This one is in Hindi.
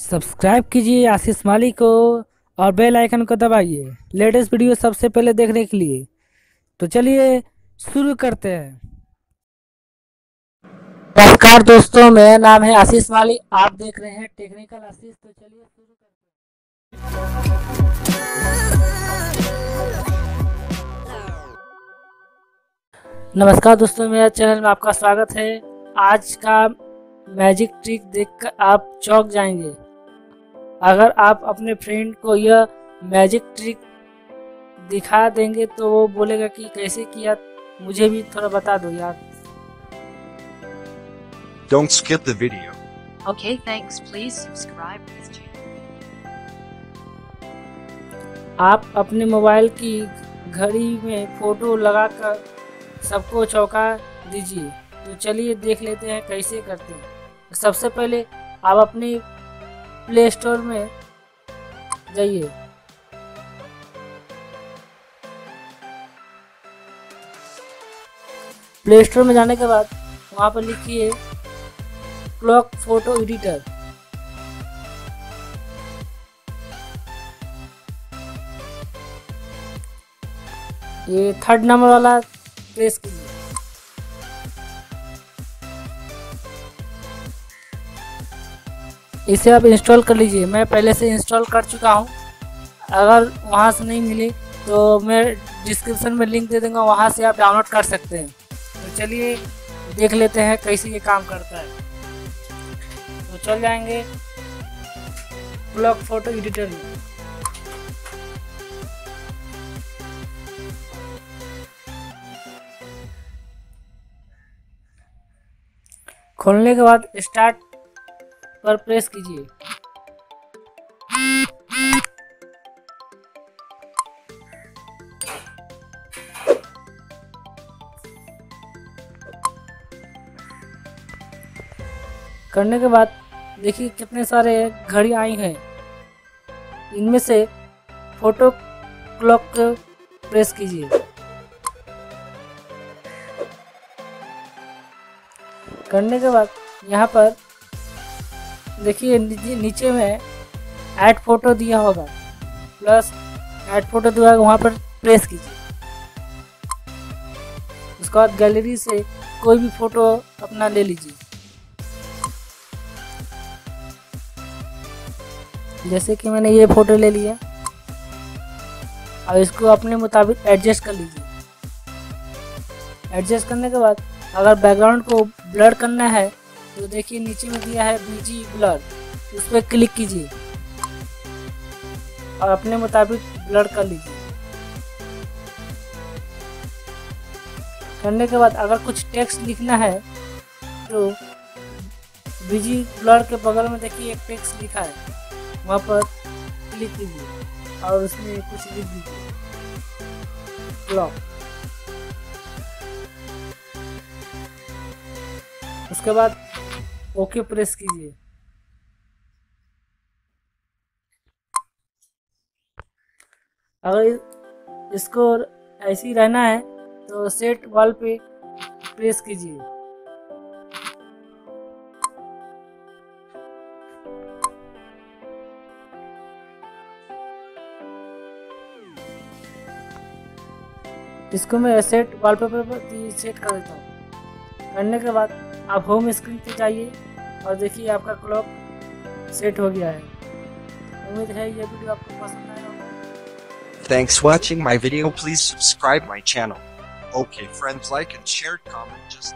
सब्सक्राइब कीजिए आशीष माली को और बेल आइकन को दबाइए, लेटेस्ट वीडियो सबसे पहले देखने के लिए। तो चलिए शुरू करते हैं। नमस्कार दोस्तों, मेरा नाम है आशीष माली, आप देख रहे हैं टेक्निकल आशीष। तो चलिए शुरू करते हैं। नमस्कार दोस्तों, मेरा चैनल में आपका स्वागत है। आज का मैजिक ट्रिक देखकर आप चौंक जाएँगे। अगर आप अपने फ्रेंड को यह मैजिक ट्रिक दिखा देंगे तो वो बोलेगा कि कैसे किया मुझे भी थोड़ा बता दो यार Don't skip the video. Okay, thanks. Please subscribe to this channel. आप अपने मोबाइल की घड़ी में फ़ोटो लगाकर सबको चौंका दीजिए तो चलिए देख लेते हैं कैसे करते हैं सबसे पहले आप अपने प्ले स्टोर में जाइए। प्ले स्टोर में जाने के बाद वहाँ पर लिखिए, क्लॉक फ़ोटो एडिटर। ये थर्ड नंबर वाला प्रेस कीजिए। इसे आप इंस्टॉल कर लीजिए। मैं पहले से इंस्टॉल कर चुका हूँ। अगर वहाँ से नहीं मिली तो मैं डिस्क्रिप्शन में लिंक दे दूँगा, वहाँ से आप डाउनलोड कर सकते हैं। तो चलिए, देख लेते हैं कैसे ये काम करता है। तो चल जाएँगे ब्लॉक फ़ोटो एडिटर में। खोलने के बाद स्टार्ट पर प्रेस कीजिए। करने के बाद देखिए कितने सारे घड़ी आई हैं। इनमें से फ़ोटो क्लॉक प्रेस कीजिए। करने के बाद यहाँ पर देखिए, नीचे में ऐड फ़ोटो दिया होगा। प्लस ऐड फ़ोटो दिया होगा, वहाँ पर प्रेस कीजिए। उसके बाद गैलरी से कोई भी फ़ोटो अपना ले लीजिए। जैसे कि मैंने ये फ़ोटो ले लिया। अब इसको अपने मुताबिक एडजस्ट कर लीजिए। एडजस्ट करने के बाद अगर बैकग्राउंड को ब्लर करना है तो देखिए नीचे में दिया है बीजी ब्लर उस पर क्लिक कीजिए। और अपने मुताबिक ब्लर कर लीजिए। करने के बाद अगर कुछ टेक्स्ट लिखना है तो बीजी ब्लर के बगल में देखिए एक टेक्स्ट लिखा है। वहाँ पर क्लिक कीजिए और उसमें कुछ लिख दीजिए। ब्लॉक उसके बाद ओके, प्रेस कीजिए। अगर इसको ऐसे ही रहना है तो सेट वॉल पे प्रेस कीजिए। इसको मैं सेट वॉलपेपर पर सेट कर देता हूँ। करने के बाद आप होम स्क्रीन पे जाइए और देखिए आपका क्लॉक सेट हो गया है। उम्मीद है ये वीडियो आपको पसंद आया होगा। Thanks watching my video please subscribe my channel okay friends like and share comment just